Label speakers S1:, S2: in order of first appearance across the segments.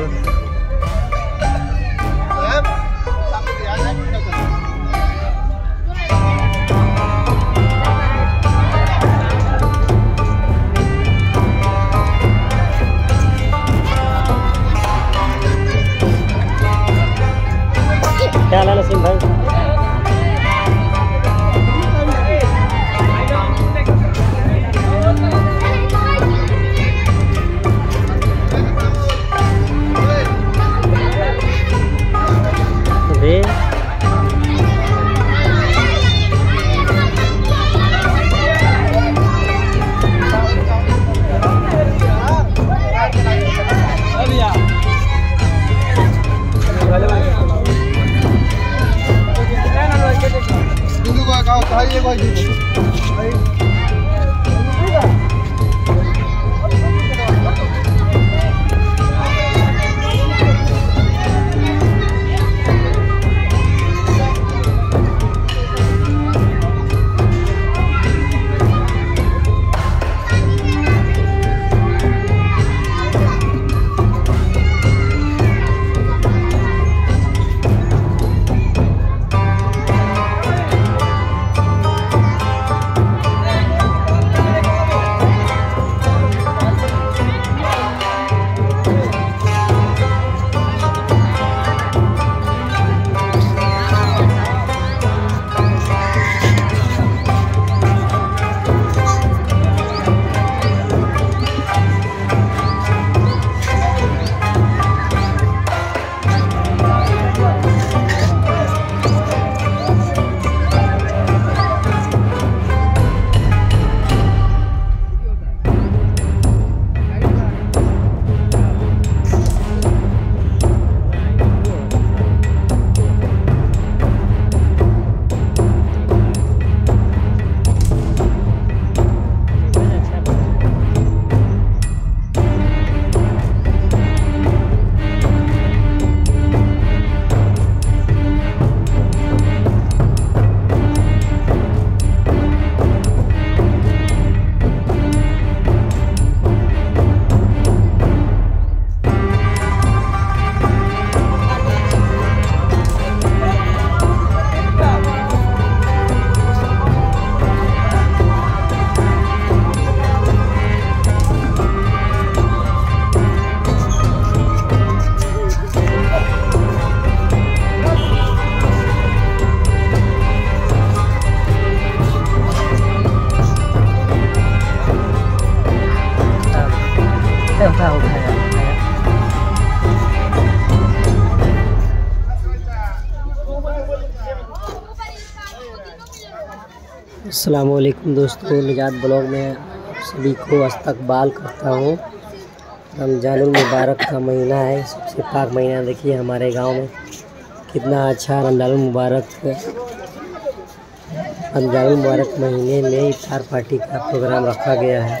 S1: پر کیا لال سنگھ بھائی السلام علیکم دوستوں نجات بلاگ میں آپ سبھی کو استقبال کرتا ہوں۔ رمضان المبارک کا مہینہ ہے، سب سے پاک مہینہ دیکھیے ہمارے گاؤں میں۔ کتنا اچھا رمضان المبارک۔ رمضان المبارک مہینے میں افطار پارٹی کا پروگرام رکھا گیا ہے۔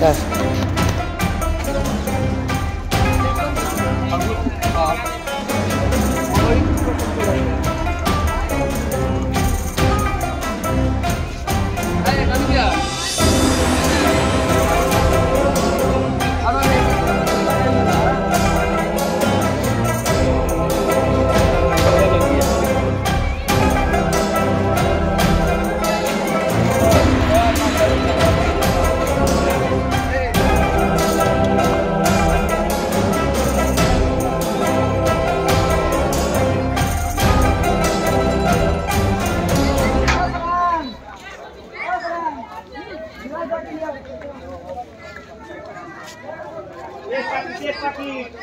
S1: đây 여기.